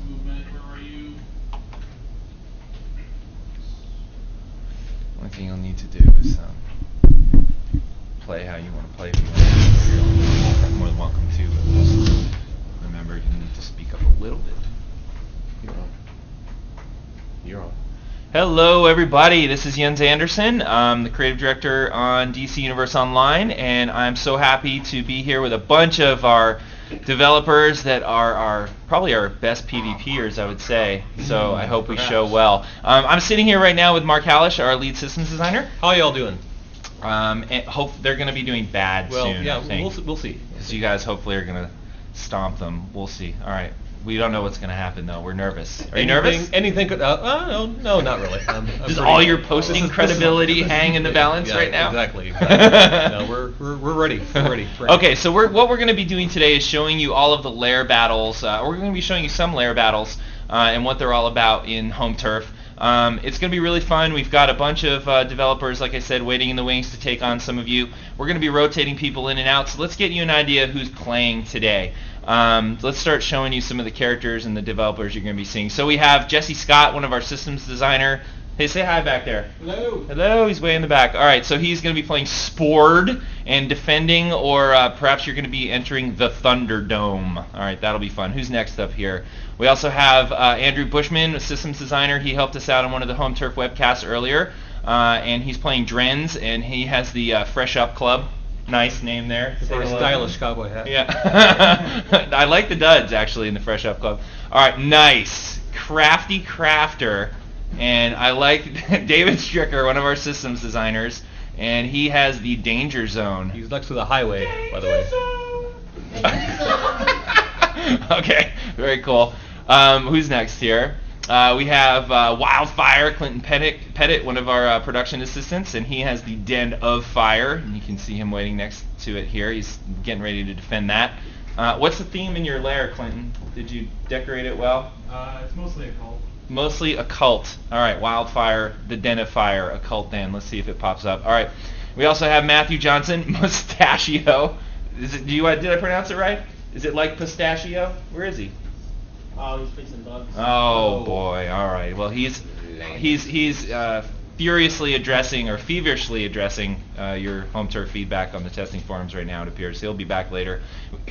movement. Where are you? One thing you'll need to do is um, play how you want to play. If you want to, you're more than welcome to. But just remember, you need to speak up a little bit. You're on. You're on. Hello, everybody. This is Jens Andersen. I'm the creative director on DC Universe Online, and I'm so happy to be here with a bunch of our developers that are our probably our best PvPers, I would say. So I hope we show well. Um, I'm sitting here right now with Mark Hallish, our lead systems designer. How are y'all doing? Um, and hope they're going to be doing bad Well, soon. yeah, I think. we'll see, we'll see. Because you guys hopefully are going to stomp them. We'll see. All right. We don't know what's going to happen though. We're nervous. Are you nervous? Anything could. Uh, uh, no, no, not really. I'm, I'm Does all your posting is- credibility hang in the balance yeah, right now? Exactly. exactly. no, we're, we're we're ready. We're ready. We're ready. okay, so we're, what we're going to be doing today is showing you all of the lair battles. Uh, we're going to be showing you some lair battles uh, and what they're all about in home turf. Um, it's going to be really fun. We've got a bunch of uh, developers, like I said, waiting in the wings to take on some of you. We're going to be rotating people in and out, so let's get you an idea of who's playing today. Um, let's start showing you some of the characters and the developers you're going to be seeing. So we have Jesse Scott, one of our systems designer. Hey, say hi back there. Hello. Hello, he's way in the back. All right, so he's going to be playing Spord and defending, or uh, perhaps you're going to be entering the Thunderdome. All right, that'll be fun. Who's next up here? We also have uh, Andrew Bushman, a systems designer. He helped us out on one of the Home Turf webcasts earlier, uh, and he's playing Drenz, and he has the uh, Fresh Up Club. Nice name there. For a stylish cowboy hat. Yeah. I like the duds actually in the Fresh Up Club. All right, nice. Crafty crafter. And I like David Stricker, one of our systems designers, and he has the danger zone. He's next to the highway, by the way. okay, very cool. Um, who's next here? Uh, we have uh, Wildfire, Clinton Pettit, Pettit one of our uh, production assistants, and he has the Den of Fire. And you can see him waiting next to it here. He's getting ready to defend that. Uh, what's the theme in your lair, Clinton? Did you decorate it well? Uh, it's mostly a cult. Mostly occult. All right, Wildfire, the Den of Fire, occult den. Let's see if it pops up. All right. We also have Matthew Johnson, Mustachio. Is it? Do you? Did I pronounce it right? Is it like pistachio? Where is he? Oh, he's fixing bugs. Oh boy. All right. Well, he's he's he's uh, furiously addressing or feverishly addressing uh, your home turf feedback on the testing forums right now. It appears he'll be back later.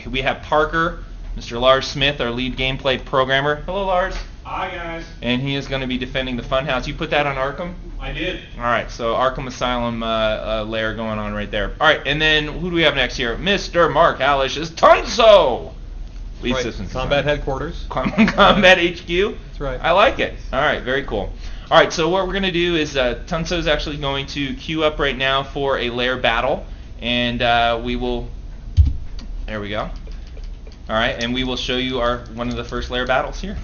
We have Parker, Mr. Lars Smith, our lead gameplay programmer. Hello, Lars. Hi guys. And he is going to be defending the Funhouse. You put that on Arkham. I did. All right, so Arkham Asylum uh, uh, lair going on right there. All right, and then who do we have next here? Mr. Mark Hallish is Tunso. Lead Right, systems Combat designer. headquarters. Com- Combat HQ. That's right. I like it. All right, very cool. All right, so what we're going to do is uh, Tunso is actually going to queue up right now for a lair battle, and uh, we will. There we go. All right, and we will show you our one of the first lair battles here.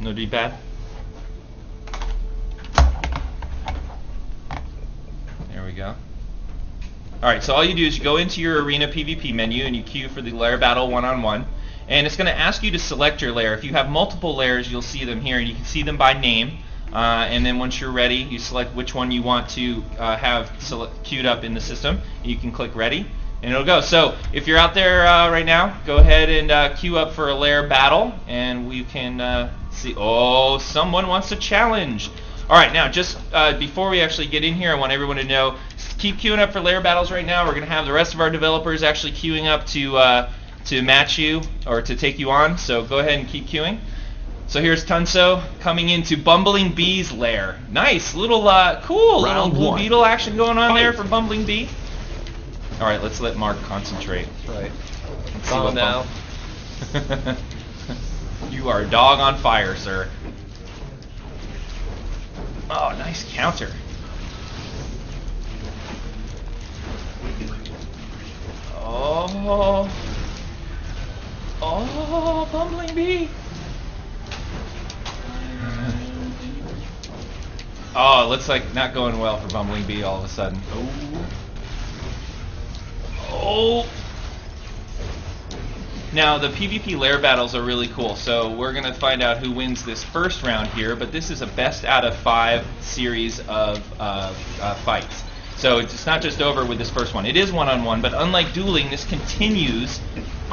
No D-pad. There we go. All right, so all you do is you go into your arena PvP menu and you queue for the lair battle one-on-one, and it's going to ask you to select your lair. If you have multiple lairs, you'll see them here, and you can see them by name. Uh, and then once you're ready, you select which one you want to uh, have queued up in the system. You can click ready, and it'll go. So if you're out there uh, right now, go ahead and uh, queue up for a lair battle, and we can uh, see. Oh, someone wants a challenge. All right, now just uh, before we actually get in here, I want everyone to know keep queuing up for lair battles right now. We're going to have the rest of our developers actually queuing up to uh, to match you or to take you on. So go ahead and keep queuing. So here's Tunso coming into Bumbling Bee's lair. Nice, little uh, cool little Blue one. Beetle action going on there for Bumbling Bee. All right, let's let Mark concentrate. That's right. Let's see Calm what now. you are a dog on fire, sir. Oh, nice counter. Oh. Oh, bumbling bee. Oh, it looks like not going well for Bumbling Bee all of a sudden. Oh. Oh. Now, the PvP lair battles are really cool, so we're going to find out who wins this first round here, but this is a best out of five series of uh, uh, fights. So it's not just over with this first one. It is one-on-one, but unlike dueling, this continues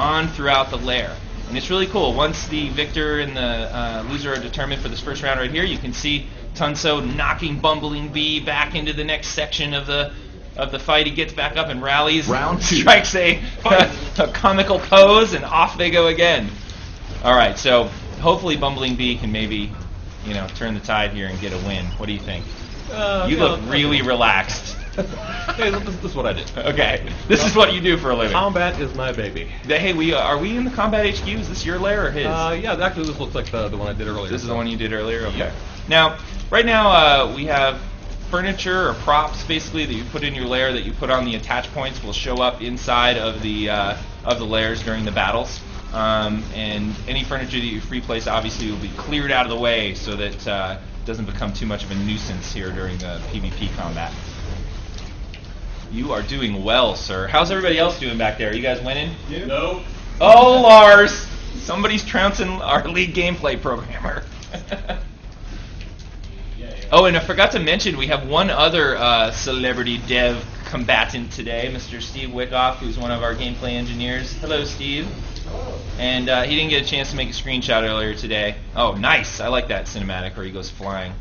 on throughout the lair. And it's really cool. Once the victor and the uh, loser are determined for this first round right here, you can see Tunso knocking Bumbling Bee back into the next section of the of the fight. He gets back up and rallies, Round two. strikes a, a comical pose, and off they go again. All right, so hopefully Bumbling Bee can maybe, you know, turn the tide here and get a win. What do you think? Uh, You yeah, look really relaxed. hey, this, this is what I did. Okay, this is what you do for a living. Combat is my baby. Th- Hey, we are we in the combat HQ? Is this your lair or his? Uh, yeah, actually, this looks like the, the one I did earlier. this is the one you did earlier. Okay. Yeah. Now, right now uh, we have furniture or props basically that you put in your lair that you put on the attach points will show up inside of the uh, of the lairs during the battles. Um, and any furniture that you free place obviously will be cleared out of the way so that uh, it doesn't become too much of a nuisance here during the PvP combat. You are doing well, sir. How's everybody else doing back there? You guys winning? No. Oh, Lars! Somebody's trouncing our lead gameplay programmer. oh, and I forgot to mention we have one other uh, celebrity dev combatant today, Mr. Steve Wickoff, who's one of our gameplay engineers. Hello, Steve. And uh, he didn't get a chance to make a screenshot earlier today. Oh, nice! I like that cinematic where he goes flying.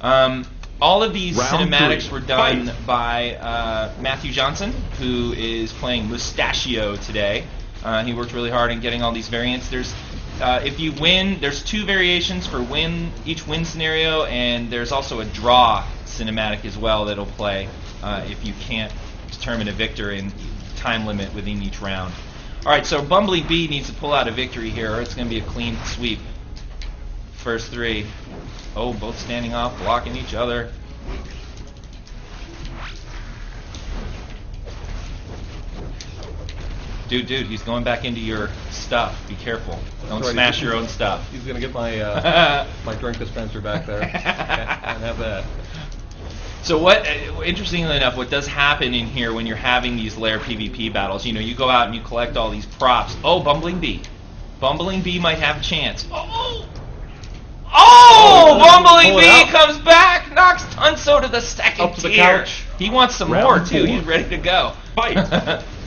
Um, all of these Round cinematics three. were done Fight. by uh, Matthew Johnson, who is playing Mustachio today. Uh, he worked really hard in getting all these variants. There's, uh, if you win, there's two variations for win each win scenario, and there's also a draw cinematic as well that'll play uh, if you can't determine a victor in time limit within each round. All right, so Bumbling Bee needs to pull out a victory here, or it's going to be a clean sweep. First three. Oh, both standing off, blocking each other. Dude, dude, he's going back into your stuff. Be careful. Don't Sorry, smash your own stuff. He's gonna get my uh, my drink dispenser back there. Can't have that. So what? Uh, interestingly enough, what does happen in here when you're having these lair PvP battles? You know, you go out and you collect all these props. Oh, Bumbling Bee. Bumbling Bee might have a chance. Oh! Oh! Oh, Bumbling Bee comes back, knocks Tunso to the second Up to the tier. couch. He wants some Round more too. four. He's ready to go. Fight.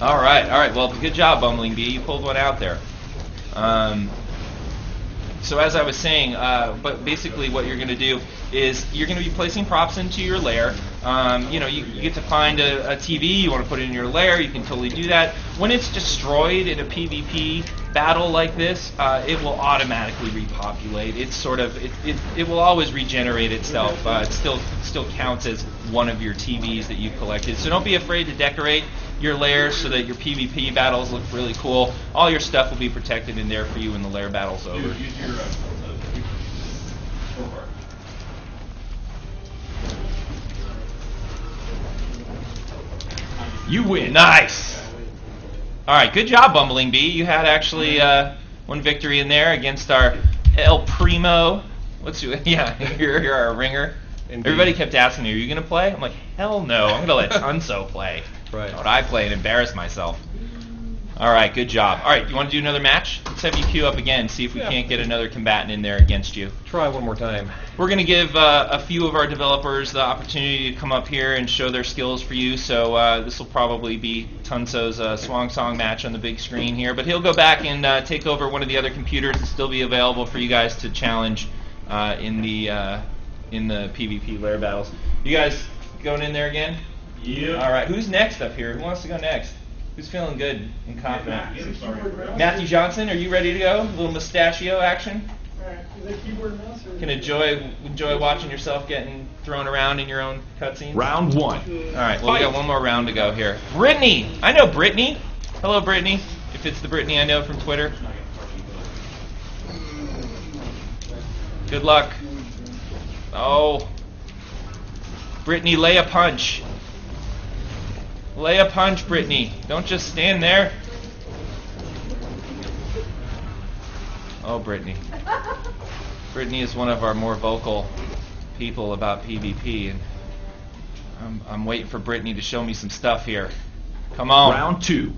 all right, all right. Well, good job, Bumbling Bee. You pulled one out there. Um, so as I was saying, uh, but basically what you're going to do is you're going to be placing props into your lair. Um, you know, you, you get to find a, a TV, you want to put it in your lair, you can totally do that. When it's destroyed in a PvP battle like this, uh, it will automatically repopulate. It's sort of it, it, it will always regenerate itself. Uh, it still still counts as one of your TVs that you collected. So don't be afraid to decorate your lairs so that your PvP battles look really cool. All your stuff will be protected in there for you when the lair battle's over. Use your, uh. You win. Nice. All right, good job, Bumbling Bee. You had actually uh, one victory in there against our El Primo. What's your, yeah? You're, you're our ringer. Indeed. Everybody kept asking me, "Are you gonna play?" I'm like, "Hell no! I'm gonna let Tunso play." Right. I play and embarrass myself? All right, good job. All right, you want to do another match? Let's have you queue up again. See if we Yeah. can't get another combatant in there against you. Try one more time. We're going to give uh, a few of our developers the opportunity to come up here and show their skills for you. So uh, this will probably be Tunso's uh, Swang Song match on the big screen here. But he'll go back and uh, take over one of the other computers and still be available for you guys to challenge uh, in the uh, in the PvP lair battles. You guys going in there again? Yep. All right. Who's next up here? Who wants to go next? Who's feeling good and confident? Get him started. Matthew Johnson, are you ready to go? A little mustachio action? Alright, is it keyboard and mouse or? Can enjoy enjoy watching yourself getting thrown around in your own cutscene. Round one. All right, well we got one more round to go here. Brittany, I know Brittany. Hello, Brittany. If it's the Brittany I know from Twitter. Good luck. Oh, Brittany, lay a punch. Lay a punch, Brittany. Don't just stand there. Oh, Brittany. Brittany is one of our more vocal people about PvP, and I'm, I'm waiting for Brittany to show me some stuff here. Come on. Round two.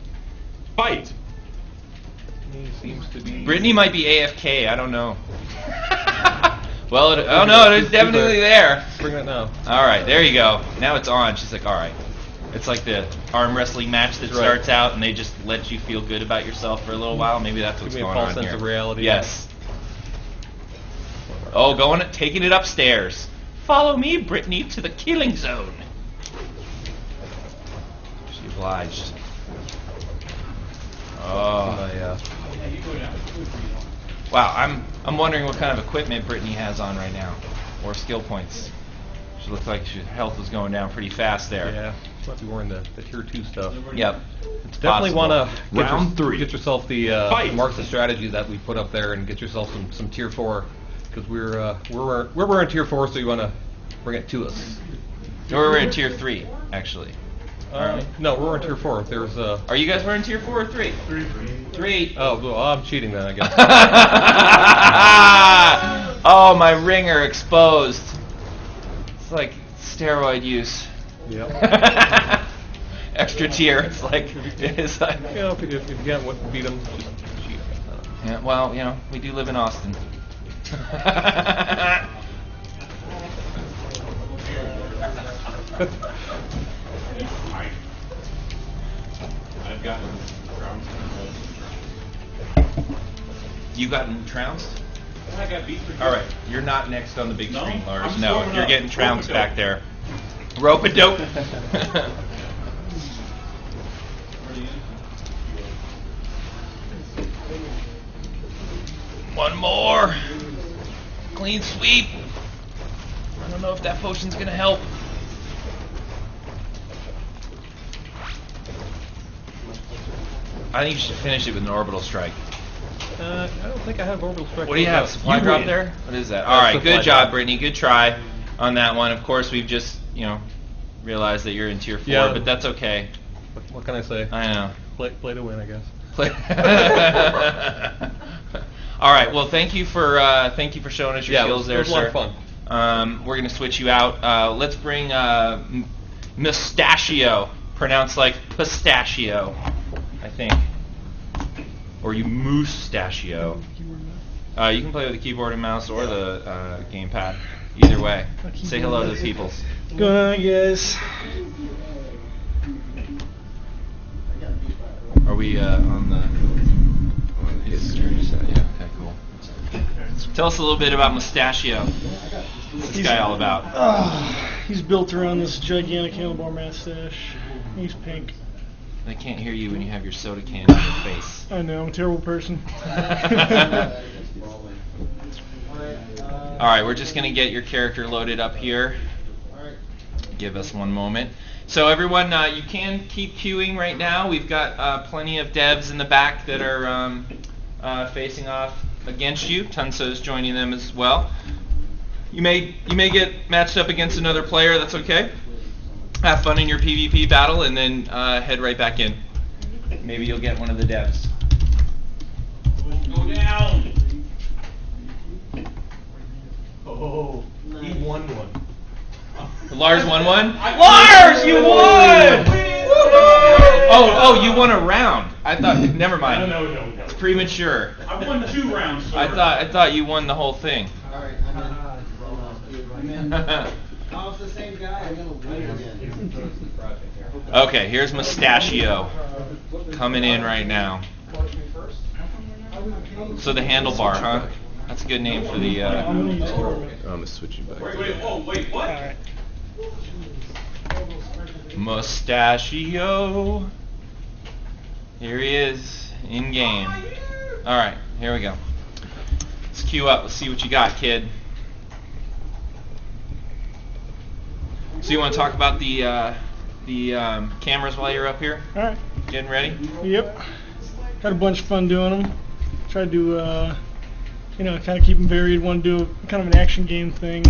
Fight. Seems to be. Brittany might be AFK. I don't know. well, it, oh no, it's definitely there. Bring it now. All right, there you go. Now it's on. She's like, all right. It's like the arm wrestling match that Right. starts out and they just let you feel good about yourself for a little while. Maybe that's what's Give me a going false on sense here. of reality. Yes. Oh, going taking it upstairs. Follow me, Brittany, to the killing zone. She obliged. Oh. My, uh, Wow, I'm I'm wondering what kind of equipment Brittany has on right now, or skill points. She looks like her health was going down pretty fast there. yeah, she might be wearing the, the tier two stuff. Yep. It's Definitely want to get, Round your- three. get yourself the uh, Fight. marks of strategy that we put up there and get yourself some, some tier four because we're uh, we're we're we're wearing tier four, so you want to bring it to us. No, we're in tier three, actually. Uh, no, we're in tier four. There's uh, Are you guys wearing tier four or three? Three. Three. oh, well, I'm cheating then, I guess. oh, my ringer exposed. It's like steroid use. Yep. Extra tier. It's like it's like. You know, if, if, if you can't beat them, just cheat. Yeah, well, you know, we do live in Austin. I've gotten drums. you gotten trounced? I got beat for All right, you're not next on the big No? screen, Lars. I'm No, warming you're up. getting trounced back there. Rope a dope. One more. Clean sweep. I don't know if that potion's gonna help. I think you should finish it with an orbital strike. Uh, I don't think I have orbital strike. What do you have? Supply You drop win. there? What is that? All right, good job, drop. Brittany. Good try on that one. Of course, we've just you know realize that you're in tier four, Yeah. but that's okay. What, what can I say? I know. Play, play to win, I guess. Play- All right. Well, thank you for uh, thank you for showing us your Yeah, it skills was- it there, was a lot sir. of fun. Um, we're gonna switch you out. Uh, let's bring uh, M- Mustachio, pronounced like pistachio, I think, or you mustachio. Uh, you can play with the keyboard and mouse or the uh, gamepad. Either way. Say hello to the peoples. Going on, guys? Are we uh, on the? on the? Yeah. Okay. Cool. Tell us a little bit about Mustachio. What's this guy all about? Ah, he's built around this gigantic handlebar mustache. He's pink. They can't hear you when you have your soda can in your face. I know, I'm a terrible person. All right, we're just gonna get your character loaded up here. Give us one moment. So everyone, uh, you can keep queuing right now. We've got uh, plenty of devs in the back that are um, uh, facing off against you. Tunso's joining them as well. You may you may get matched up against another player. That's okay. Have fun in your PvP battle, and then uh, head right back in. Maybe you'll get one of the devs. Go down. Oh, he won one. Lars won one. I- Lars, you won! Oh, oh, you won a round. I thought. Never No, mind. no, no, no. It's premature. I won two rounds. Sir. I thought. I thought you won the whole thing. Alright, I'm in. I'm in. Oh, it's the same guy. I'm gonna win again. okay, here's Mustachio coming in right now. So the handlebar, huh? That's a good name for the. I'm Uh, gonna use Corbin. I'm switching back. Wait, wait, whoa, wait, what? Mustachio. Here he is in game. All right, here we go. Let's queue up. Let's see what you got, kid. So you want to talk about the uh, the um, cameras while you're up here, Alright. getting ready? Yep. Had a bunch of fun doing them. Tried to, uh, you know, kind of keep them varied. Want to do kind of an action game thing.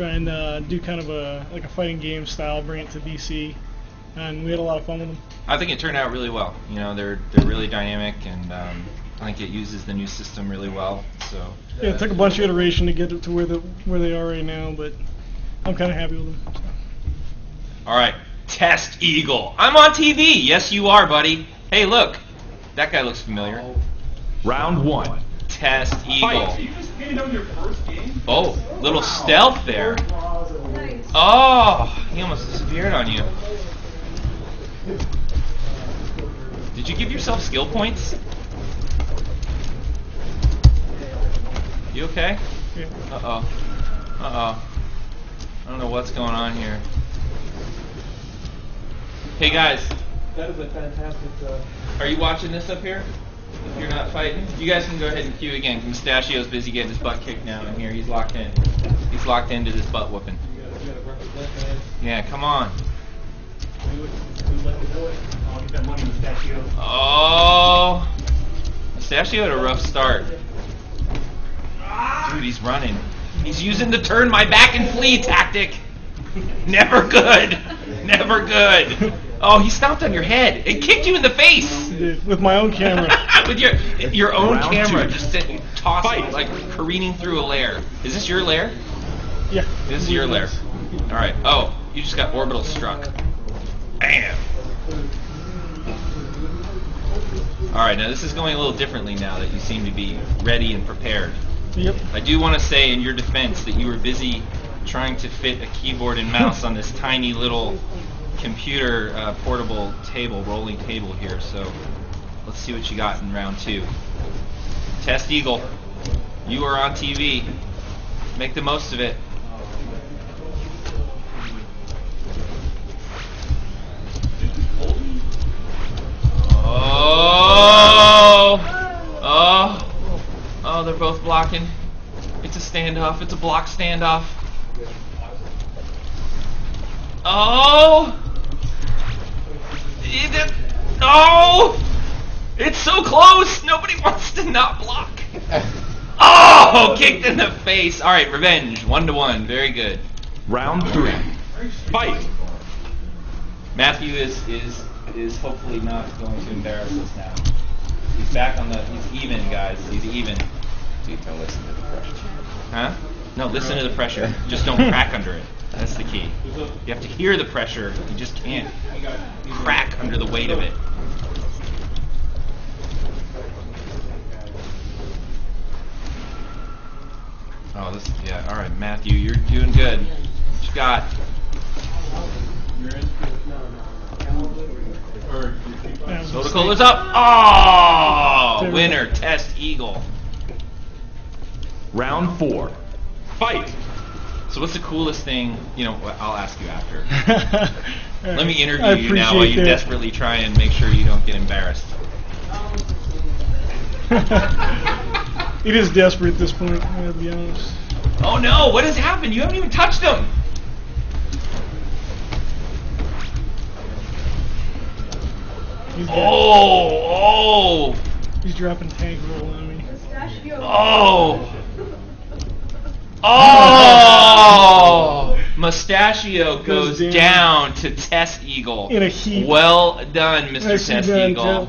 Try and uh, do kind of a like a fighting game style. Bring it to DC, and we had a lot of fun with them. I think it turned out really well. You know, they're they're really dynamic, and um, I think it uses the new system really well. So Yeah, it took a bunch of iteration to get it to where the where they are right now, but I'm kind of happy with them. so. All right, Test Eagle. I'm on TV. Yes, you are, buddy. Hey, look, that guy looks familiar. Round one. Test Eagle. Fight. You just handed out your first game? Oh, little stealth there. Oh, he almost disappeared on you. Did you give yourself skill points? You okay? Yeah. Uh oh. Uh oh. I don't know what's going on here. Hey guys, That is a fantastic. Uh, are you watching this up here? If you're not fighting, you guys can go ahead and queue again. Mustachio's busy getting his butt kicked now in here. He's locked in. He's locked into this butt whooping. Yeah, come on. Oh, Mustachio had a rough start. Dude, he's running. He's using the turn my back and flee tactic. Never good. Never good. Oh, he stomped on your head. It kicked you in the face. Dude, With my own camera. With your your own Round camera, two. just sitting, tossing, like careening through a lair. Is this your lair? yeah. This is your lair. All right. Oh, you just got orbital struck. Bam. All right. Now this is going a little differently now that you seem to be ready and prepared. Yep. I do want to say in your defense that you were busy trying to fit a keyboard and mouse on this tiny little computer uh, portable table, rolling table here. So let's see what you got in round two. Test Eagle, you are on TV. Make the most of it. Oh! Oh! Oh, they're both blocking. It's a standoff. It's a block standoff. Oh! It- No! It's so close! Nobody wants to not block. Oh! Kicked in the face. All right, revenge. One to one. Very good. Round three. Fight. Matthew is is is hopefully not going to embarrass us now. He's back on the. He's even, guys. He's even. Dude, don't listen to the pressure. Huh? No, listen to the pressure. Just don't crack under it. That's the key. You have to hear the pressure. You just can't crack under the weight of it. Oh, this. Yeah. All right, Matthew, you're doing good. Scott. you got? That was a Soda mistake. Cola's up. Oh, winner, Test Eagle. Round four. Fight. So, what's the coolest thing? You know, I'll ask you after. Let me interview you now while you appreciate that. desperately try and make sure you don't get embarrassed. it is desperate at this point. I gotta be honest. Oh no! What has happened? You haven't even touched him. He's, Oh! Oh! he's dropping tank roll on me. Oh! Oh! Mustachio goes Goes down down. to Test Eagle. In a heap. Well done, Mr. Nicely Test Eagle. Joe.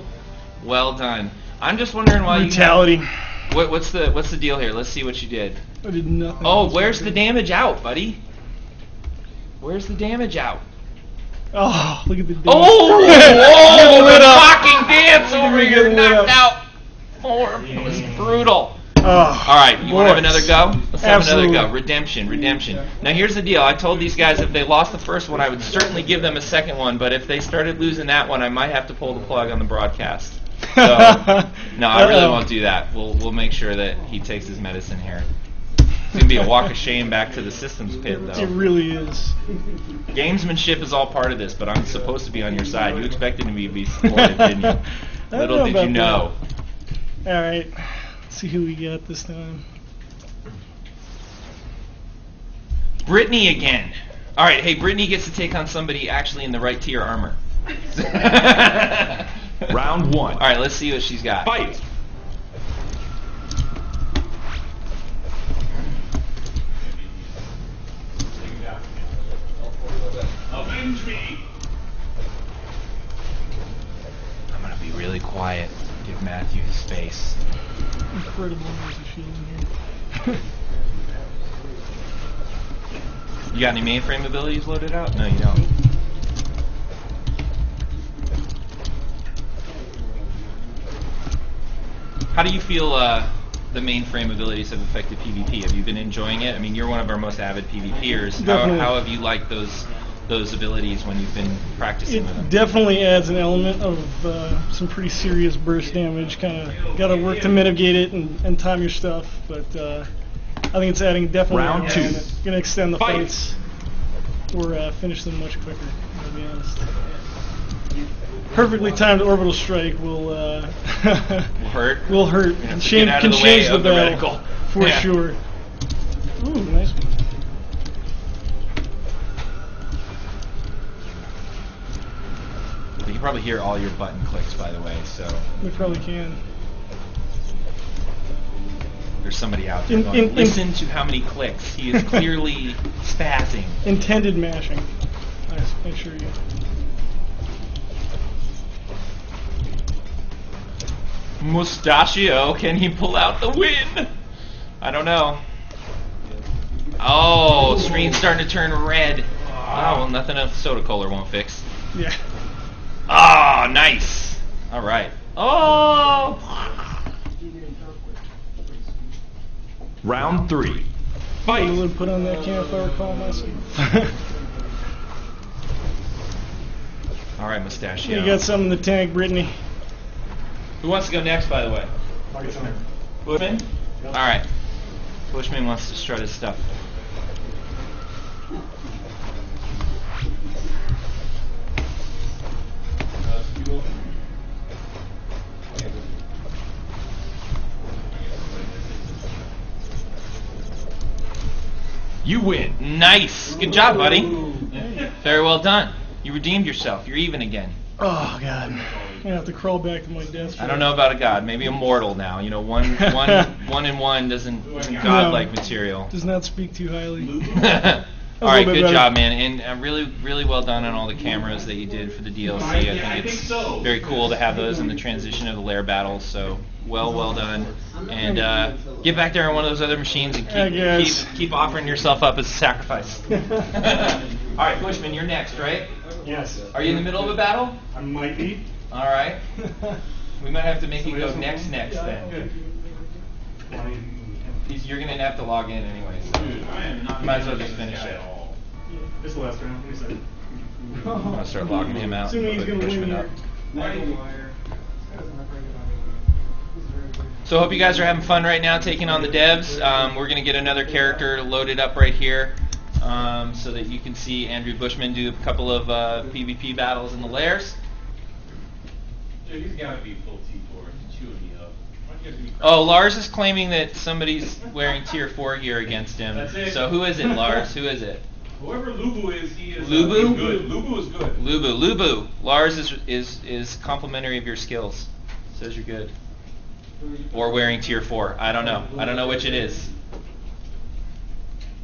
Well done. I'm just wondering why Brutality. you. What, what's the What's the deal here? Let's see what you did. I did nothing. Oh, where's the damage out, buddy? Where's the damage out? Oh, look at the. Oh! Oh lit the fucking dance Look over me your get knocked up. out form. It was brutal. Oh, All right, you want to have another go? Let's have Absolutely. another go. Redemption, redemption. Now here's the deal. I told these guys if they lost the first one, I would certainly give them a second one. But if they started losing that one, I might have to pull the plug on the broadcast. So, no, I really won't do that. We'll we'll make sure that he takes his medicine here. It's gonna be a walk of shame back to the systems pit, though. It really is. Gamesmanship is all part of this, but I'm supposed to be on your side. You expected me to be supportive, didn't you? Little did you know. All right, see who we got this time. Brittany again. All right, hey, Brittany gets to take on somebody actually in the right tier armor. Round one. All right, let's see what she's got. Fight. Avenge me! I'm gonna be really quiet. Give Matthew his space. Incredible of here. You got any mainframe abilities loaded out? No, you don't. How do you feel uh, the mainframe abilities have affected PvP? Have you been enjoying it? I mean, you're one of our most avid PvPers. How, how have you liked those those abilities when you've been practicing. It definitely adds an element of uh, some pretty serious burst damage. Kind of got to work to mitigate it and, and time your stuff, but uh, I think it's adding definitely Round two. Gonna extend the Fight. fights or uh, finish them much quicker. To be honest. Perfectly timed orbital strike will uh, Will hurt. will hurt. You have Change- can the change the the battle for Yeah. sure. Ooh, nice one. Can probably hear all your button clicks, by the way. So We probably can. there's somebody out there In- going, in- in- to how many clicks. He is clearly spazzing. Intended mashing. I, assure you. Mustachio, can he pull out the win? I don't know. Oh, screen's starting to turn red. Oh, well, nothing a soda cooler won't fix. Yeah. Ah, nice. All right. Oh. Round three. I Fight. would put on that can if I recall myself. All right, Mustachio. you got something in the tank, Brittany. Who wants to go next, by the way? Bushman? All right. Bushman wants to strut his stuff. You win. Nice. Good job, buddy. Very well done. You redeemed yourself. You're even again. Oh God. I'm gonna have to crawl back to my desk. I don't know about a god. Maybe a mortal now. You know, one, one, one and one doesn't godlike material. Does not speak too highly. all right, good better. job, man, and uh, really, really well done on all the cameras that you did for the DLC. I Yeah, I think think it's so. very cool to have those in the transition of the lair battles. So well, well done. And uh, get back there on one of those other machines and keep keep, keep offering yourself up as a sacrifice. all right, Bushman, you're next, right? Yes. Are you in the middle of a battle? I might be. All right. We might have to make you go next, next then. He's- You're gonna have to log in anyway. So. Dude, I am not. Might as well just finish it. at all. This the last round. Give me a second. I'm gonna start logging him out. Assuming he's gonna win Bushman here. So hope you guys are having fun right now taking on the devs. Um, we're gonna get another character loaded up right here, um, so that you can see Andrew Bushman do a couple of uh, PvP battles in the lairs. Dude, he's gotta be full T4. He's chewing me up. Why don't you guys give me crap? Oh, Lars is claiming that somebody's wearing tier four gear against him. That's it. So who is it, Lars? Who is it? Whoever Lubu is, he is. uh, Lubu? he's good. Lubu is good. Lubu, Lubu. Lars is is is complimentary of your skills. Says you're good. Or wearing tier four. I don't know. I don't know which it is.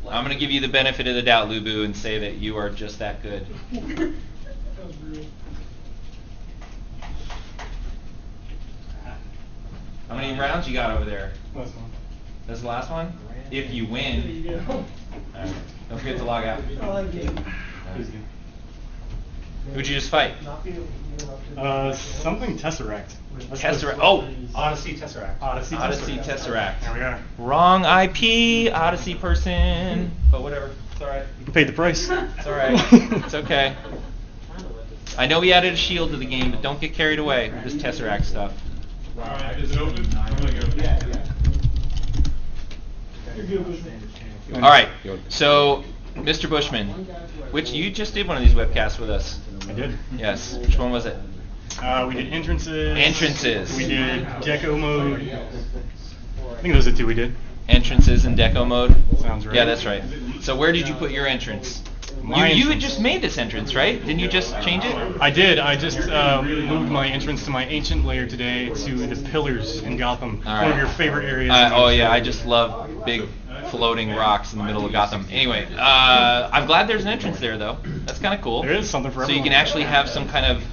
I'm gonna give you the benefit of the doubt, Lubu, and say that you are just that good. That was brutal. How many rounds you got over there? Last one. That's the last one. If you There win, you go. Alright. don't forget to log out. I like it. Who'd you just fight? Uh, something Tesseract. Let's go. Tesseract. Oh, Odyssey Tesseract. Odyssey, Odyssey Tesseract. There we are. Wrong IP, Odyssey person. But whatever. It's alright. You paid the price. It's alright. it's okay. I know we added a shield to the game, but don't get carried away with this Tesseract stuff. Alright, is it open? I'm gonna go. Yeah, yeah. You're good, Bushman. Alright, so, Mr. Bushman, which you just did one of these webcasts with us. I did. Yes. Which one was it? Uh, we did entrances. Entrances. We did deco mode. I think those are the two we did. Entrances in deco mode? Sounds right. Yeah, that's right. So where did you put your entrance? My you, you had just made this entrance, right? Didn't you just change it? I did. I just uh, moved my entrance to my ancient lair today to the pillars in Gotham. All One right. of your favorite areas. Uh, oh yeah, I just love big floating rocks in the middle of Gotham. Anyway, uh, I'm glad there's an entrance there though. That's kind of cool. There is something for So you can actually have some kind of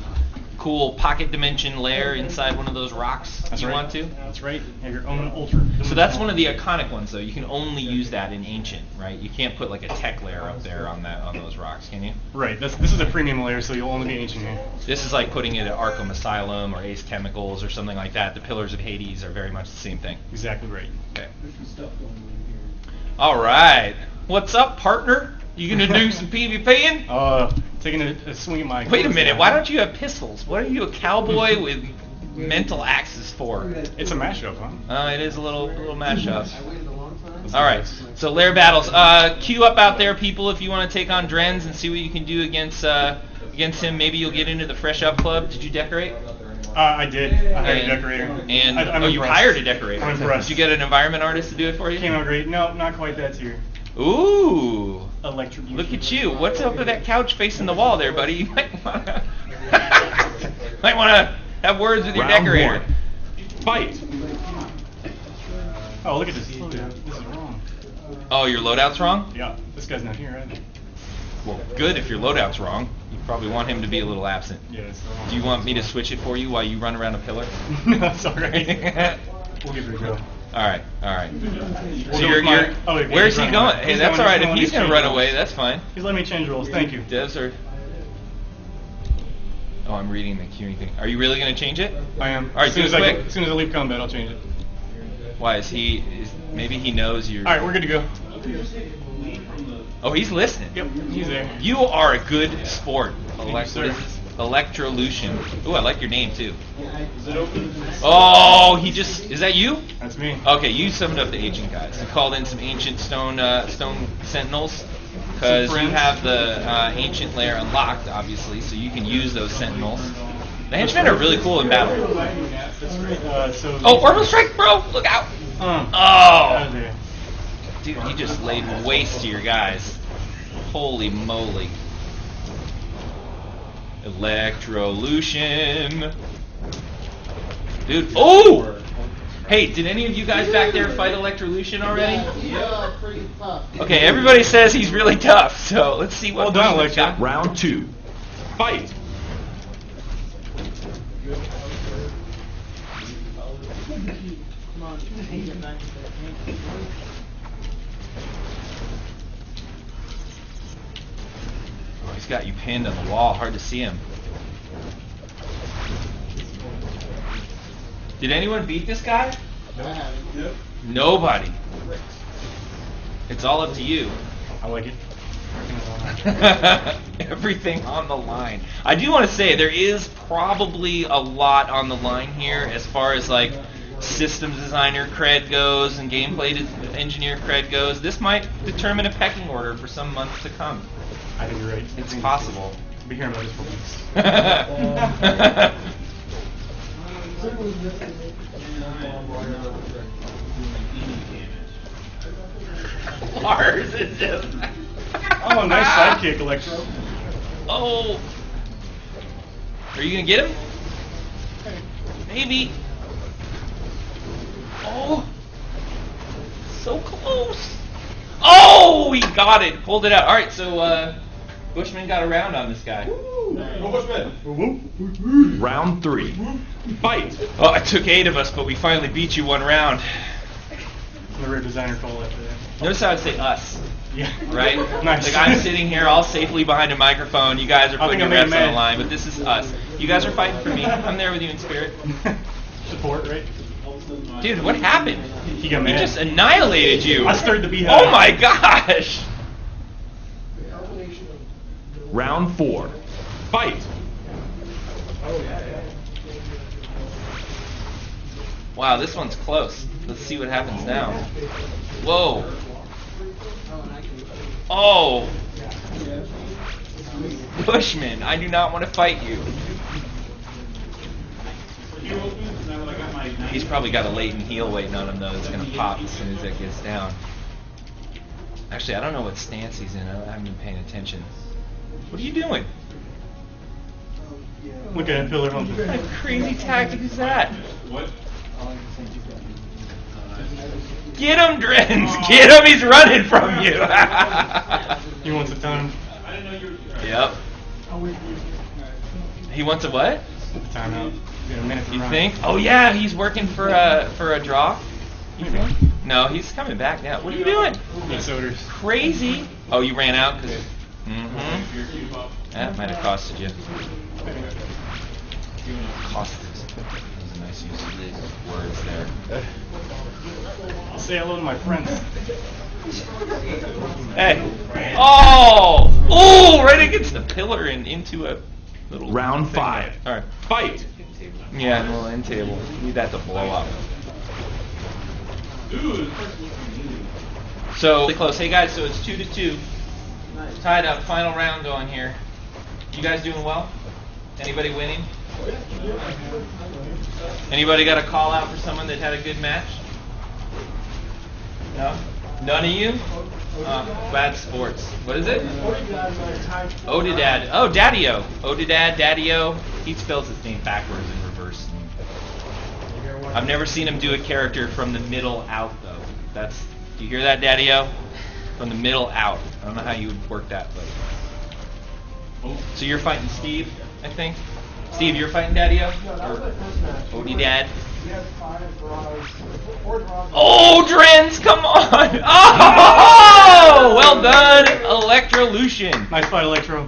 cool pocket dimension lair inside one of those rocks if That's you right. want to. That's right. Have your own ultra. So that's one of the iconic ones though. You can only use that in ancient, right? You can't put like a tech lair up there on that on those rocks, can you? Right. That's, this is a premium lair, so you'll only be ancient here. This is like putting it at Arkham Asylum or Ace Chemicals or something like that. The Pillars of Hades are very much the same thing. Exactly right. Okay. All right. What's up, partner? You gonna do some PvPing? Uh, taking a, a swing at my. Wait a minute. Why don't you have pistols? What are you a cowboy with mental axes for? It's a mashup, huh? Uh, it is a little little mashup. I waited a long time. All right. So lair battles. Uh, queue up out there, people, if you want to take on Drenz and see what you can do against uh, against him. Maybe you'll get into the Fresh Up Club. Did you decorate? Uh, I did. I hired a decorator. And I, I'm oh, you impressed. hired a decorator. I'm impressed. Did you get an environment artist to do it for you? Came out great. No, not quite that tier. Ooh. Electrocution. Look at you. What's up with that couch facing the wall there, buddy? You might wanna might wanna have words with your Round decorator. one. Fight. Oh, look at this. This is wrong. Oh, your loadout's wrong? Yeah, this guy's not here either. Well, good if your loadout's wrong. You probably want him to be a little absent. Yeah, it's wrong. Do you want me to switch it for you while you run around a pillar? no, it's alright. We'll give it a go. All right, all right. So you're, you're, oh, wait, where's he going? Hey, that's all right. If he's gonna run away, that's fine. He's letting me change roles. Thank you. Devs are. Oh, I'm reading the queuing thing. Are you really gonna change it? I am. All right, as soon as I quick. as soon as I leave combat, I'll change it. Why is he? Is maybe he knows you're. All right, we're good to go. Oh, he's listening. Yep, he's there. You are a good sport. you, Elect- sir. what is this? Electrolution. Ooh, I like your name too. Oh, he just is that you? That's me. Okay, you summoned up the ancient guys. You called in some ancient stone uh, stone sentinels because you have the uh, ancient lair unlocked, obviously, so you can use those sentinels. The henchmen are really cool in battle. Uh. Oh, orbital strike, bro! Look out! Of Oh, dude, he just laid waste to your guys. Holy moly! Electrolution. Dude, oh! Hey, did any of you guys back there fight Electrolution already? Yeah, pretty tough. Okay, everybody says he's really tough, so let's see what Well done, Bushman's Electro. got. Round two. Fight. He's got you pinned on the wall. Hard to see him. Did anyone beat this guy? I haven't. Nobody. It's all up to you. I like it. Working it on. Everything on the line. I do want to say there is probably a lot on the line here as far as like systems designer cred goes and gameplay engineer cred goes. This might determine a pecking order for some months to come. I think you're right. It's possible. I'll be hearing about this for weeks. Lars is just. Oh, nice sidekick, Electro. Oh. Are you gonna get him? Maybe. Oh. So close. Oh, we got it. Pulled it out. All right, so uh, Bushman got around on this guy. Round three. Fight. Oh, it took eight of us, but we finally beat you one round. The rare designer call after that. Notice how I'd say us, Yeah. right? nice. Like I'm sitting here all safely behind a microphone. You guys are putting your reps on the line, but this is us. You guys are fighting for me. I'm there with you in spirit. Support, right? Dude, what happened? He got He just annihilated you. I stirred the beehive. Oh my gosh! Round four. Fight. Wow, this one's close. Let's see what happens now. Whoa. Oh. Bushman, I do not want to fight you. He's probably got a latent heal waiting on him though. It's gonna pop as soon as it gets down. Actually, I don't know what stance he's in. I haven't been paying attention. What are you doing? Look at him, pillar home. What kind of crazy tactic is that? What? Get him, Drenz! Get him! He's running from you! He wants a time. I didn't know you were. yep. He wants a what? The timeout. We got a minute to You run. think? Oh yeah, he's working for a for a draw. You think? No, he's coming back now. What are you doing? Yes. Crazy. Oh, you ran out because. Mm-hmm. That might have costed you. Costed. That was a nice use of the words there. I'll say hello to my friends. Hey. Oh! Oh! Right against the pillar and into a little. Round thing five. All right. Fight! Yeah, a little end table. Need that to blow up. So really close. Hey guys, so it's two to two. Tied up. Final round going here. You guys doing well? Anybody winning? Anybody got a call out for someone that had a good match? No? None of you? Uh, bad sports. What is it? Odidad. Oh, Daddy-O. Odidad, Daddy-O. He spells his name backwards in reverse. I've never seen him do a character from the middle out, though. That's. Do you hear that, Daddy-O? From the middle out. I don't know how you would work that, but. Oh. So you're fighting Steve, I think? Steve, you're fighting Daddy-O? Or Odidad? Oh, Drens, come on! Oh, well done, Electrolution. Nice fight, Electro.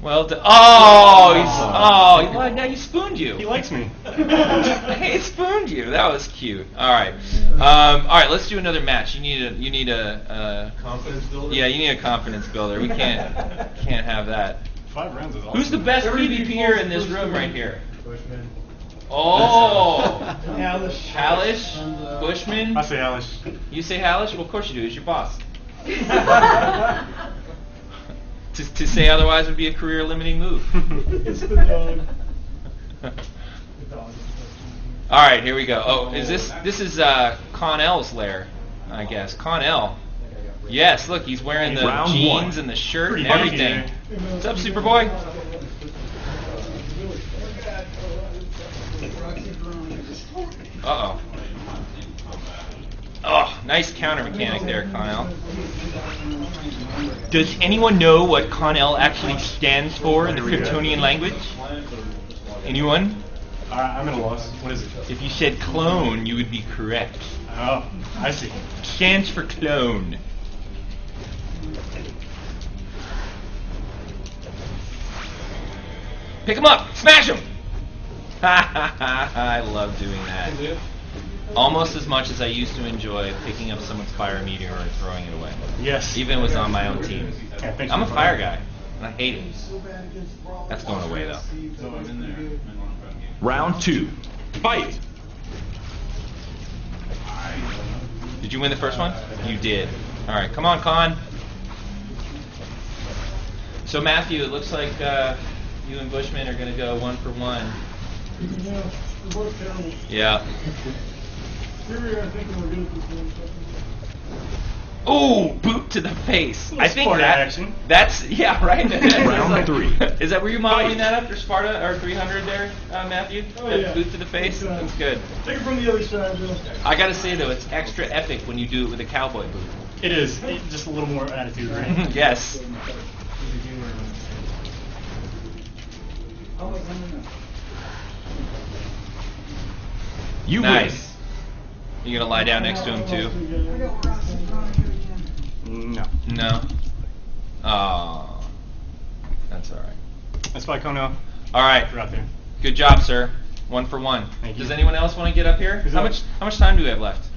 Well done. Oh, he's, oh, well, now you spooned you. He likes me. he spooned you. That was cute. All right, um, all right. Let's do another match. You need a, you need a, Confidence uh, builder? yeah, you need a confidence builder. We can't, can't have that. Five rounds is awesome. Who's the best PvPer in this room right here? Bushman. Oh, Alice. Hallish, Bushman. I say Alish. You say Hallish? Well, of course you do. He's your boss. to, to say otherwise would be a career limiting move. It's the dog. All right, here we go. Oh, is this this is uh, Kon-El's lair, I guess. Connell. Yes, look, he's wearing the Round jeans one. and the shirt Pretty and everything. What's up, Superboy? Uh oh. Oh, nice counter mechanic there, Kon-El. Does anyone know what Kon-El actually stands for in the Kryptonian language? Anyone? All right, I'm at a loss. What is it? If you said clone, you would be correct. Oh, I see. Stands for clone. Pick him up! Smash him! Ha ha ha ha! I love doing that. Almost as much as I used to enjoy picking up someone's fire meteor and throwing it away. Yes. Even with on my own team. Yeah, I'm a fire the guy, and I hate it. That's going away though. So I'm in there. I'm in one front game. Round two. Fight! Did you win the first one? You did. All right, come on, Con. So Matthew, it looks like uh, you and Bushman are going to go one for one. Yeah, we're both terrible. Yeah. Here we are thinking we're good at this game. Ooh, boot to the face. I think Sparta that action. that's yeah right. Round three. Is that were you modeling that after Sparta or 300 there, uh, Matthew? Oh, That yeah. boot to the face. Good. That's good. Take it from the other side, Bill. I gotta say though, it's extra epic when you do it with a cowboy boot. It is. It, just a little more attitude, right? yes. You nice. You gonna lie down next to him too? no. No. Oh, that's all right. That's why Kono. All right. You're out there. Good job, sir. One for one. Thank you. Does anyone else want to get up here? Who's How up? much? How much time do we have left?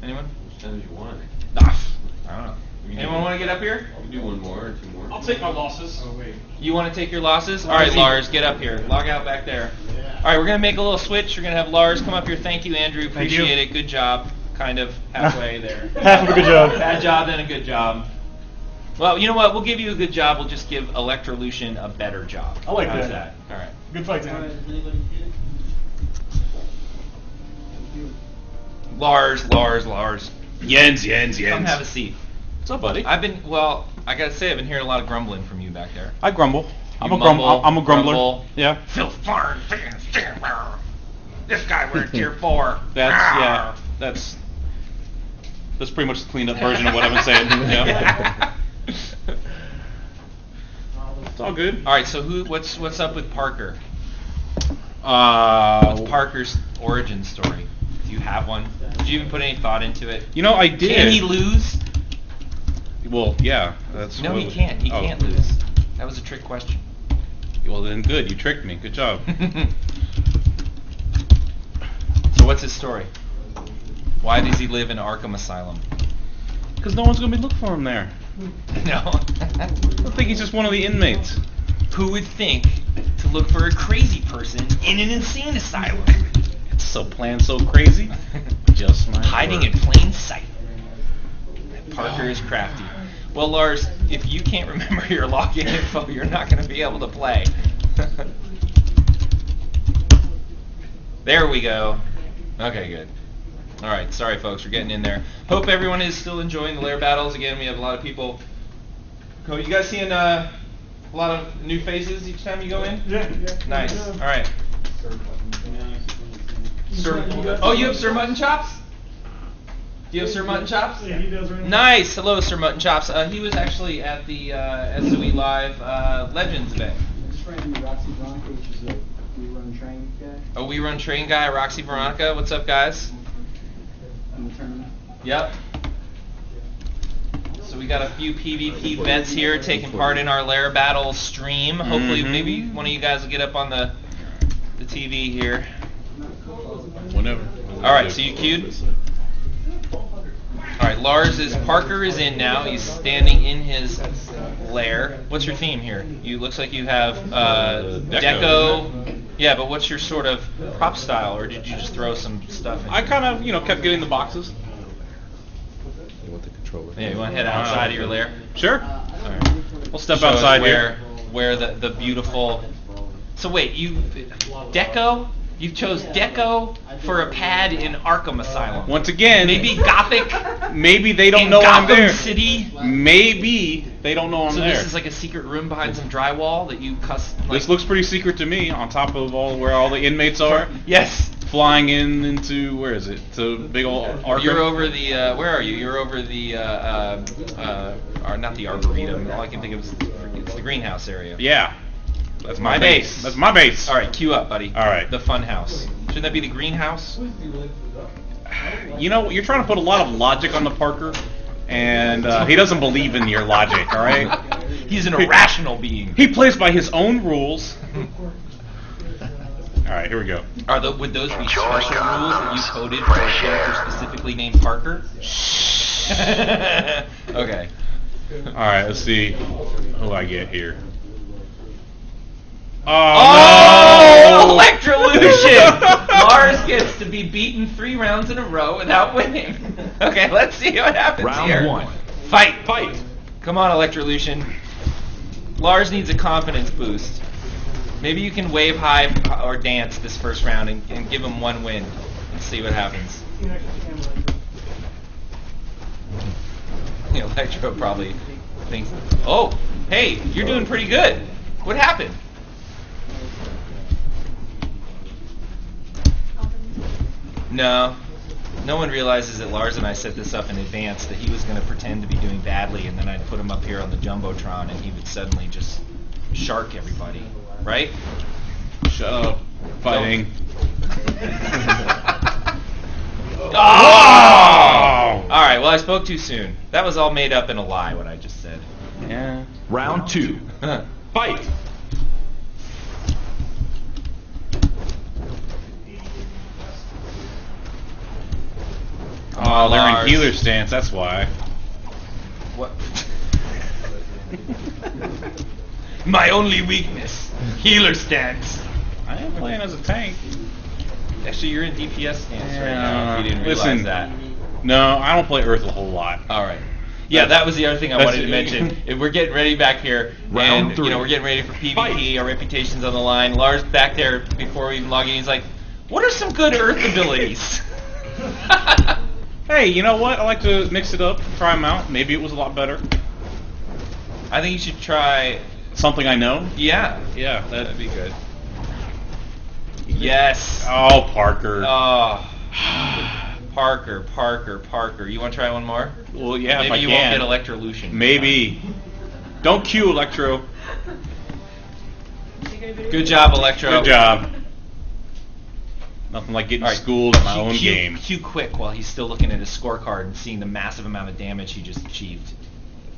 Anyone? Which time do you want? Ah, I don't know. Anyone want to get up here? We do one more or two more. I'll take my losses. Oh, wait. You want to take your losses? All right, Lars, get up here. Log out back there. Yeah. All right, we're gonna make a little switch. We're gonna have Lars come up here. Thank you, Andrew. Thank you. Appreciate it. Good job. Kind of halfway there. Half of a good job. Bad job, then a good job. Well, you know what? We'll give you a good job. We'll just give Electrolution a better job. I like How's that. All right. Good fight, Dan. Lars, Lars, Lars. Jens, Jens, Jens, Come have a seat. What's up, buddy? I've been well. I gotta say, I've been hearing a lot of grumbling from you back there. I grumble. I'm You a grumble. mumble, I'm a grumbler. grumble. Yeah. Phil Farn, this guy we're tier four. That's yeah. That's that's pretty much the cleaned up version of what I've been saying. Yeah. It's all good. All right. So who? What's what's up with Parker? Uh, What's Parker's origin story? Do you have one? Did you even put any thought into it? You know, I did. Can he lose? Well, yeah. That's No, what- he can't. He oh. can't lose. That was a trick question. Well, then good. You tricked me. Good job. so what's his story? Why does he live in Arkham Asylum? Because no one's gonna be looking for him there. No. I think he's just one of the inmates. Who would think to look for a crazy person in an insane asylum? It's so planned, so crazy. Just my Hiding in plain sight. Parker is crafty. Well, Lars, if you can't remember your login info, you're not going to be able to play. there we go. Okay, good. All right, sorry folks, we're getting in there. Hope everyone is still enjoying the lair battles. Again, we have a lot of people. Cool. You guys seeing uh, a lot of new faces each time you go in? Yeah, yeah. Nice. All right. Sir, oh, you have Sir Mutton Chops? Do you have Sir Mutton Chops? Yeah, he does right now. Nice. Hello, Sir Mutton Chops. Uh, he was actually at the uh, SOE Live uh, Legends event. This friend Roxy Bronco, which is a we run train guy A We Run Train guy, Roxy Veronica. What's up, guys? in the tournament. Yep. So we got a few PvP vets here taking part in our Lair Battle stream. Hopefully, Mhm. maybe one of you guys will get up on the the TV here. Whenever. All right, so you queued. All right, Lars is Parker is in now. He's standing in his lair. What's your theme here? You looks like you have uh, Deco. deco. Yeah, but what's your sort of prop style, or did you just throw some stuff? in? I kind of, you know, kept getting the boxes. You want the controller? Yeah, you want to head outside of your lair? Sure. All right. We'll step Show outside where, here. Where the the beautiful. So wait, you deco? You chose deco for a pad in Arkham Asylum. Once again, Maybe Gothic. maybe they don't in know I'm Gotham there. City. Maybe they don't know I'm so there. this is like a secret room behind some drywall that you cuss. Like, this looks pretty secret to me. On top of all where all the inmates are, Yes. flying in into where is it? To big old Arkham. You're over the. Uh, where are you? You're over the. Uh, uh, uh, not the arboretum. All I can think of is it's the greenhouse area. Yeah, that's my, My base. base. That's my base. All right, queue up, buddy. All right. The fun house. Shouldn't that be the greenhouse? You know, you're trying to put a lot of logic on the Parker, and uh, he doesn't believe in your logic. All right. He's an irrational being. He plays by his own rules. All right, here we go. Are the, would those be special rules that you coded for a character specifically named Parker? okay. All right, let's see who I get here. Oh, oh, no! Electrolution! Mars gets to be beaten three rounds in a row without winning. Okay, let's see what happens Round here. one. Fight! Fight. Come on, Electrolution. Lars needs a confidence boost. Maybe you can wave high or dance this first round and, and give him one win. Let's see what happens. The Electro probably thinks, oh, hey, you're doing pretty good. What happened? No. No one realizes that Lars and I set this up in advance that he was going to pretend to be doing badly and then I'd put him up here on the Jumbotron and he would suddenly just shark everybody. Right? Shut up. Fighting. Oh! All right, well, I spoke too soon. That was all made up in a lie, what I just said. Yeah. Round two. Fight. Oh, they're Lars. in healer stance. That's why. What? My only weakness. Healer stance. I am playing as a tank. Actually, you're in DPS stance right now. If you didn't realize Listen, that. No, I don't play Earth a whole lot. All right. Yeah, that was the other thing I wanted to mention. If we're getting ready back here, Round and three. you know we're getting ready for PvP. Fight. Our reputation's on the line. Lars back there before we even log in. He's like, "What are some good Earth abilities?" Hey, you know what? I like to mix it up, try them out. Maybe it was a lot better. I think you should try. Something I know. Yeah, Yeah, that, that'd be good. Yes. Oh, Parker. Oh. Parker, Parker, Parker. You want to try one more? well, yeah, if Maybe I you can. won't get Electrolution. Maybe. Don't queue Electro. Good job, Electro. Good job. Nothing like getting All right. schooled in my own game. Queue quick while he's still looking at his scorecard and seeing the massive amount of damage he just achieved.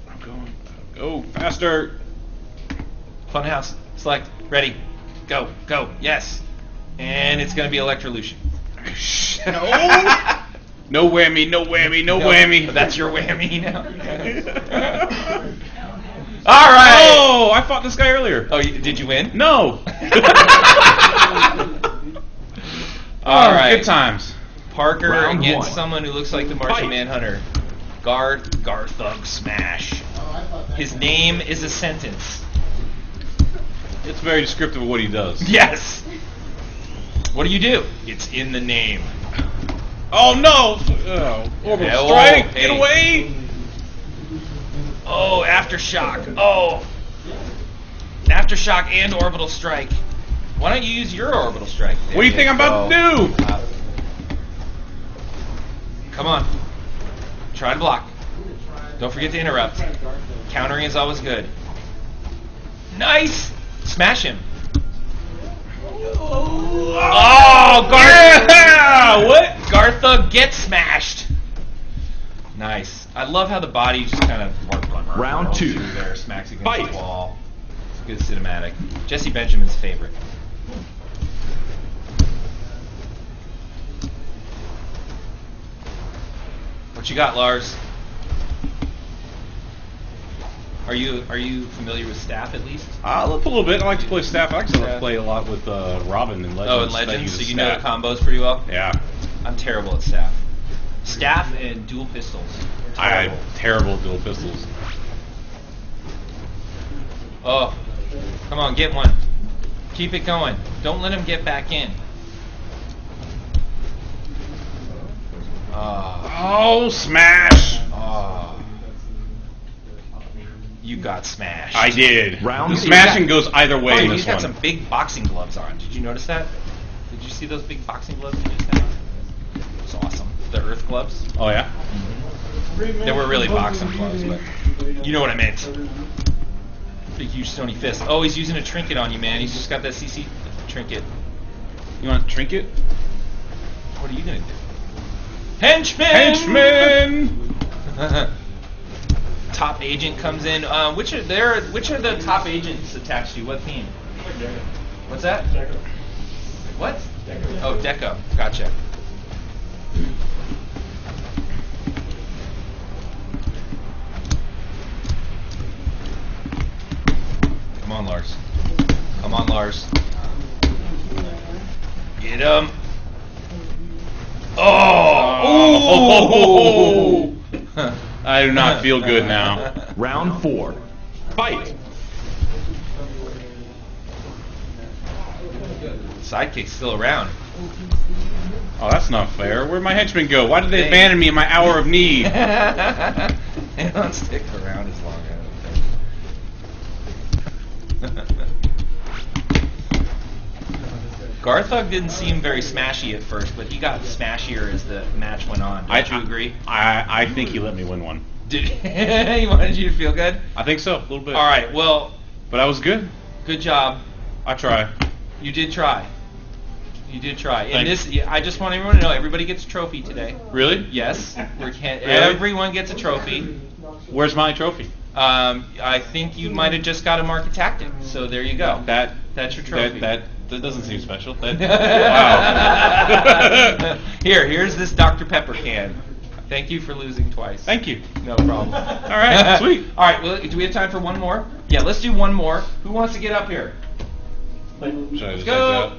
I'm going. Uh, go faster. Funhouse, select, ready, go, go, yes. And it's going to be Electrolution. No. No whammy, no whammy, no, No, whammy. That's your whammy now. All right. Oh, I fought this guy earlier. Oh, you, did you win? No. Oh, All Oh, right. Good times. Parker Round against one. someone who looks like the Martian Fight. Manhunter. Guard, Garthug Smash. His name is a sentence. It's very descriptive of what he does. Yes. What do you do? It's in the name. Oh no! Oh, orbital Yeah, oh, strike! hey. Get away! Oh, aftershock. Oh. Aftershock and orbital strike. Why don't you use your orbital strike? What do you think I'm about to do? Uh, come on. Try to block. Don't forget to interrupt. Countering is always good. Nice! Smash him. Oh, Garth! Yeah! What? Garthug gets smashed. Nice. I love how the body just kind of Round two. there, smacks against Fight. the wall. It's a good cinematic. Jesse Benjamin's favorite. What you got, Lars? Are you are you familiar with staff at least? Uh, a little bit. I like to play staff. I like to Yeah. play a lot with uh, Robin and Legends. oh, and Legends, so you know the staff. combos pretty well. Yeah. I'm terrible at staff. Staff and dual pistols. I Terrible. terrible dual pistols. Oh, come on, get one. Keep it going. Don't let him get back in. Ah, Oh, smash! ah. You got smashed. I did. Round the two. smashing goes either way Oh, in he's this got one. some big boxing gloves on. Did you notice that? Did you see those big boxing gloves he just had? It's awesome. The Earth gloves. Oh yeah. They were really boxing gloves, but you know what I meant. Big, huge stony fist. Oh, he's using a trinket on you, man. He's just got that CC trinket. You want trinket? What are you gonna do? Henchman! Henchman! top agent comes in. Uh, which are there? Which are the top agents attached to? What team? What's that? What? Oh, Deco. Gotcha. Come on, Lars. Come on, Lars. Get him. Oh! Oh! I do not feel good now. Round four. Fight. Sidekick's still around. Oh, that's not fair. Where'd my henchmen go? Why did they They- abandon me in my hour of need? they don't stick around as long, Garthug didn't seem very smashy at first, but he got smashier as the match went on. Don't you agree? I, I think he let me win one. Did he wanted you to feel good? I think so, a little bit. All right. Well, But I was good. good job. I try. You did try. You did try. And Thanks. this, I just want everyone to know, everybody gets a trophy today. Really? Yes, we can, Really? everyone gets a trophy. Where's my trophy? Um, I think you might have just got a market tactic. So there you go. That That's your trophy. that that, that doesn't seem special. That, wow. wow. Here, here's this Dr. Pepper can. Thank you for losing twice. Thank you. No problem. All right, sweet. All right, well, do we have time for one more? Yeah, let's do one more. Who wants to get up here? Should I just Go.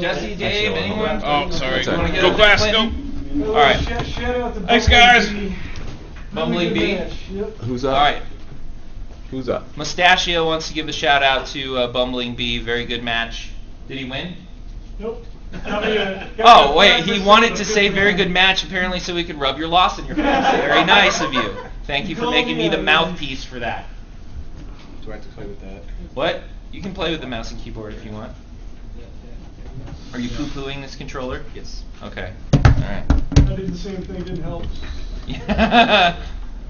Jesse, Dave, anyone? Oh, sorry. You wanna get Go up, class, go. Clinton? All right. Shout, shout out to Thanks, guys. Bee. Bumbling Really Bee. good match. Yep. Who's All up? right. Who's up? Mustachio wants to give a shout out to uh, Bumbling Bee. Very good match. Did he win? Nope. Got me a- got me Oh wait, he wanted to say very good match apparently so we could rub your loss in your face. Very nice of you. Thank you for making me me the mouthpiece for that. Do I have to play with that? What? You can play with the mouse and keyboard if you want. Are you poo-pooing this controller? Yes. Okay. All right. I did the same thing, didn't help.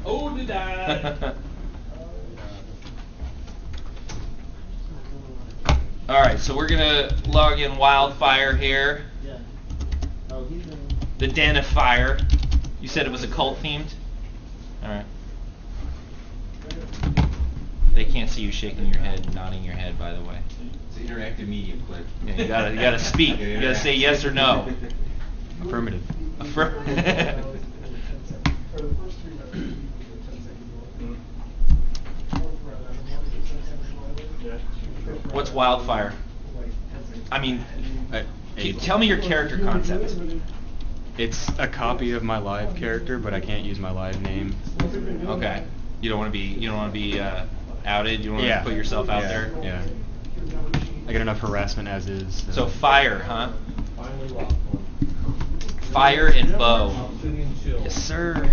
oh, did I? All right, so we're gonna log in Wildfire here. Yeah. Oh, he's in. The Den of Fire. You said it was a cult themed? Alright. They can't see you shaking your head and nodding your head, by the way. It's an interactive medium clip. Yeah, you gotta you gotta speak. You gotta say yes or no. Affirmative. Affir- What's wildfire? I mean, c- tell me your character concept. It's a copy of my live character, but I can't use my live name. Okay. You don't want to be. You don't want to be uh, outed. You don't want yeah. to put yourself out yeah. there. Yeah. I get enough harassment as is. So fire, huh? Fire and bow. Yes, sir.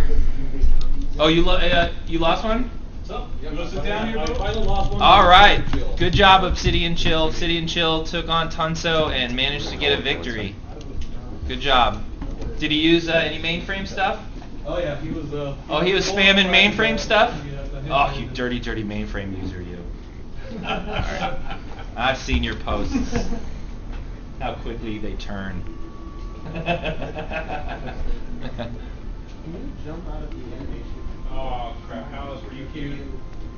Oh, you lo- uh, you lost one. You wanna sit down here. All right. Good job, Obsidian Chill. Obsidian Chill took on Tunso and managed to get a victory. Good job. Did he use uh, any mainframe stuff? Oh yeah, he was. Uh, Oh, he was spamming mainframe stuff? Oh, you dirty, dirty mainframe user, you. Alright. I've seen your posts. How quickly they turn. Oh crap! Alice, were you queued?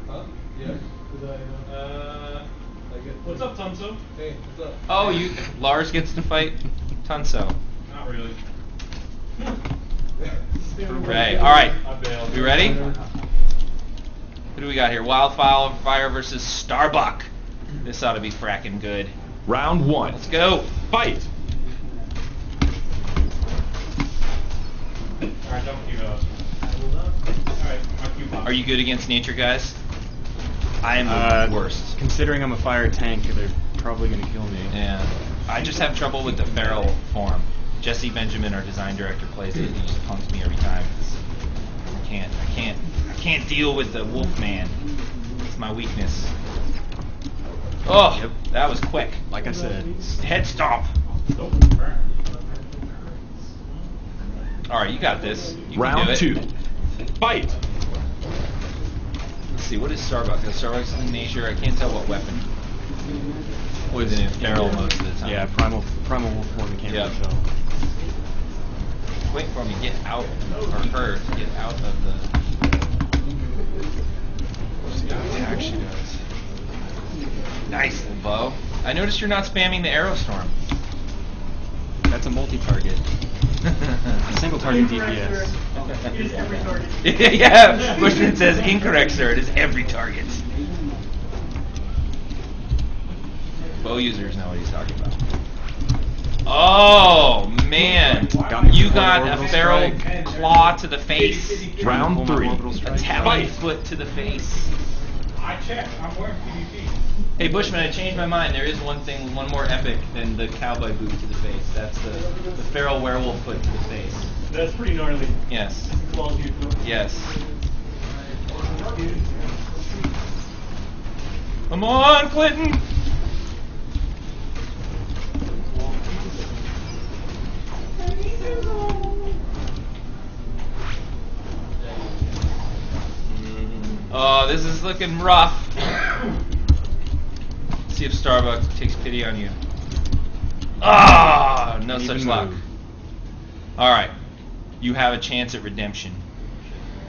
Huh? Yeah. Uh, what's up, Tunso? Hey, what's up? oh, you Lars gets to fight Tunso. Not really. Hooray. Alright. I bailed. We ready? Who do we got here? Wildfire Fire versus Starbuck. This ought to be fracking good. Round one. Let's go. Fight. Alright, don't queue up. Alright, I'll queue up. Are you good against nature, guys? I am the Uh, worst. Considering I'm a fire tank, they're probably gonna kill me. Yeah. I just have trouble with the feral form. Jesse Benjamin, our design director, plays it. and He just punks me every time. 'cause I can't. I can't. I can't deal with the wolf man. It's my weakness. Oh, that was quick. Like I said, Head stomp. All right, you got this. You can do Round it. two. Fight. Let's see. What is Starbuck? Is Starbuck's in nature? I can't tell what weapon. Was in feral most of the time. yeah, primal primal wolf form can't really tell. Wait for me to get out, or her get out of the. See what attack she does. Nice, little bow. I noticed you're not spamming the arrow storm. That's a multi-target. Single target DPS. yeah, Bushman says incorrect, sir. It is every target. Bow users know what he's talking about. Oh man, Got you got a feral strike. claw to the face, Round Pull my three. a strike. talon foot to the face. I checked. I'm wearing PvP. Hey Bushman, I changed my mind. There is one thing, one more epic than the cowboy boot to the face. That's the the feral werewolf foot to the face. That's pretty gnarly. Yes, Claws you through. yes. Come on, Clinton. Oh, this is looking rough. See if Starbucks takes pity on you. Ah, no Even such move. luck. All right, you have a chance at redemption.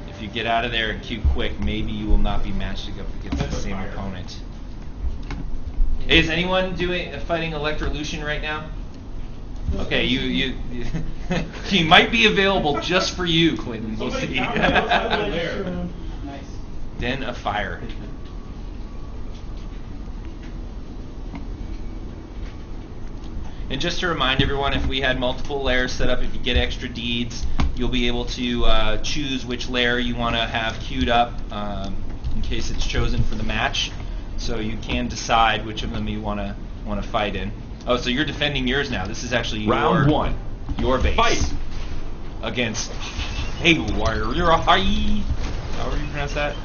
If you get out of there and queue quick, maybe you will not be matched up against the same opponent. Is anyone doing fighting Electrolution right now? Okay, you you he might be available just for you, Clinton. We'll see. Den of Fire. And just to remind everyone, if we had multiple lairs set up, if you get extra deeds, you'll be able to uh, choose which lair you want to have queued up um, in case it's chosen for the match. So you can decide which of them you want to want to fight in. Oh, so you're defending yours now. This is actually your Round one. your base Fight. against Hey Warrior. You're a high. However you pronounce that.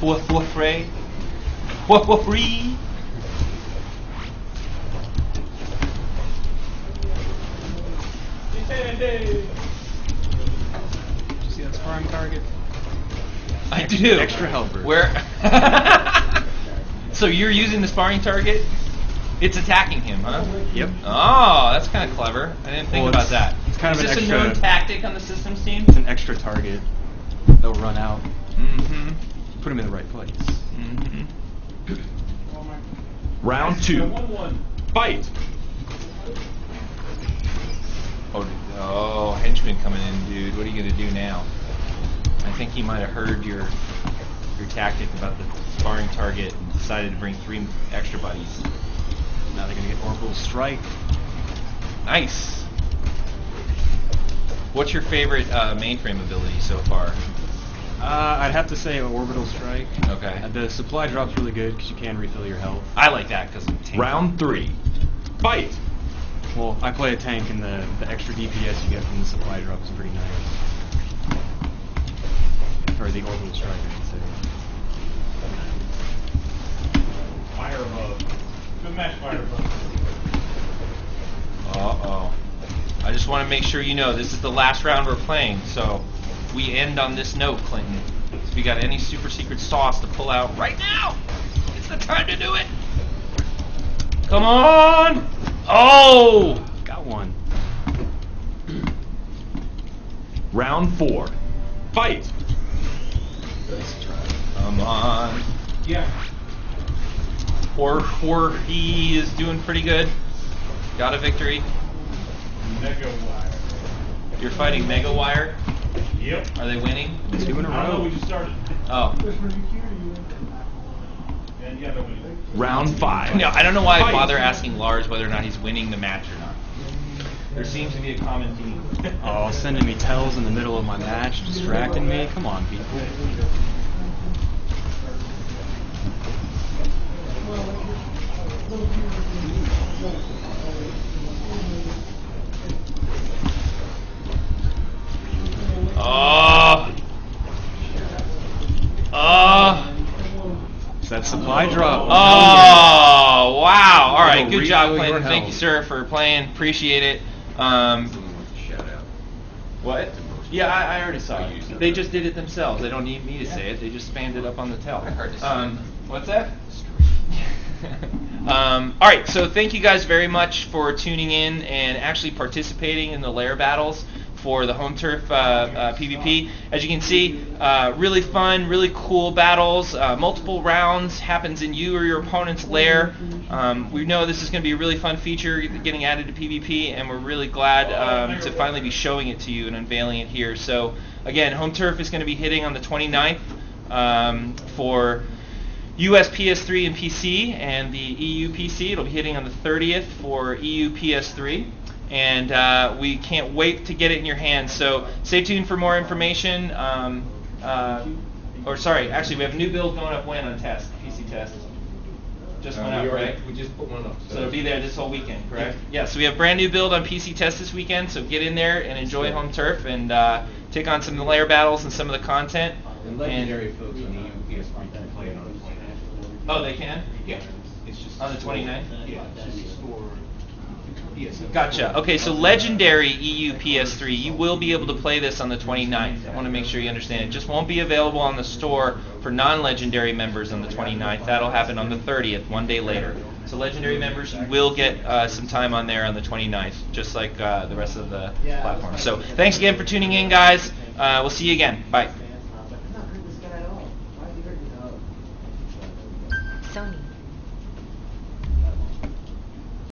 Huafrey. Huafrey. See that sparring target? I do. Extra helper. Where? so you're using the sparring target? It's attacking him, huh? Yep. Oh, that's kind of clever. I didn't think Well, about that. it's kind Is of an this extra- a known tactic on the systems team? It's an extra target. They'll run out. Mm-hmm. Put them in the right place. Mm-hmm. Round two. Fight. Oh, oh, henchman coming in, dude. What are you gonna do now? I think he might have heard your your tactic about the sparring target and decided to bring three extra buddies. Now they're gonna get orbital strike. Nice. What's your favorite uh, mainframe ability so far? Uh, I'd have to say orbital strike. Okay. Uh, the supply drop's really good because you can refill your health. I like that because Round three. Fight. Well, I play a tank, and the, the extra DPS you get from the supply drop is pretty nice. Or the orbital strike, I should say. Fire above. Good match, fire above. Uh oh. I just want to make sure you know this is the last round we're playing, so we end on this note, Clinton. If you got any super secret sauce to pull out right now, it's the time to do it. Come on! Oh! Got one. Round four. Fight. Come on. Yeah. Or or he is doing pretty good. Got a victory. Mega wire. You're fighting Mega Wire. Yep. Are they winning? Two in a I don't know, row. we just started. Oh. And yeah, they're winning. Round five. No, I don't know why I bother asking Lars whether or not he's winning the match or not. There seems to be a common theme. Oh, sending me tells in the middle of my match, distracting me. Come on, people. Oh. Oh. It's that supply drop. Oh, wow. All right. Little Good job, refill your Clinton. Thank you, sir, for playing. Appreciate it. Um, Shout out. what? Yeah, I, I already saw it. They just did it themselves. They don't need me to say it. They just spammed it up on the tel. I heard it. Um, what's that? um, all right, so thank you guys very much for tuning in and actually participating in the lair battles for the home turf uh, uh, PvP. As you can see, uh, really fun, really cool battles. Uh, multiple rounds happens in you or your opponent's lair. Um, we know this is going to be a really fun feature getting added to PvP, and we're really glad um, to finally be showing it to you and unveiling it here. So again, home turf is going to be hitting on the 29th um, for US PS3 and PC, and the EU PC. It'll be hitting on the 30th for EU PS3. And uh, we can't wait to get it in your hands. So stay tuned for more information. Um, uh, or sorry, actually, we have a new build going up when on test, PC test. Just went Uh, we up, already- right? We just put one up. So it'll be there this whole weekend, correct? Yeah. So we have brand new build on PC test this weekend. So get in there and enjoy home turf and uh, take on some lair battles and some of the content. And legendary folks on the EU PS3 can play it on the 29th. Oh, they can. Yeah. It's just On the 29th? Yeah. It's just for PS. Gotcha. Okay, so Legendary EU PS3, you will be able to play this on the 29th. I want to make sure you understand. It just won't be available on the store for non-Legendary members on the 29th. That'll happen on the 30th, one day later. So Legendary members, you will get uh, some time on there on the 29th, just like uh, the rest of the platform. So thanks again for tuning in, guys. Uh, we'll see you again. Bye.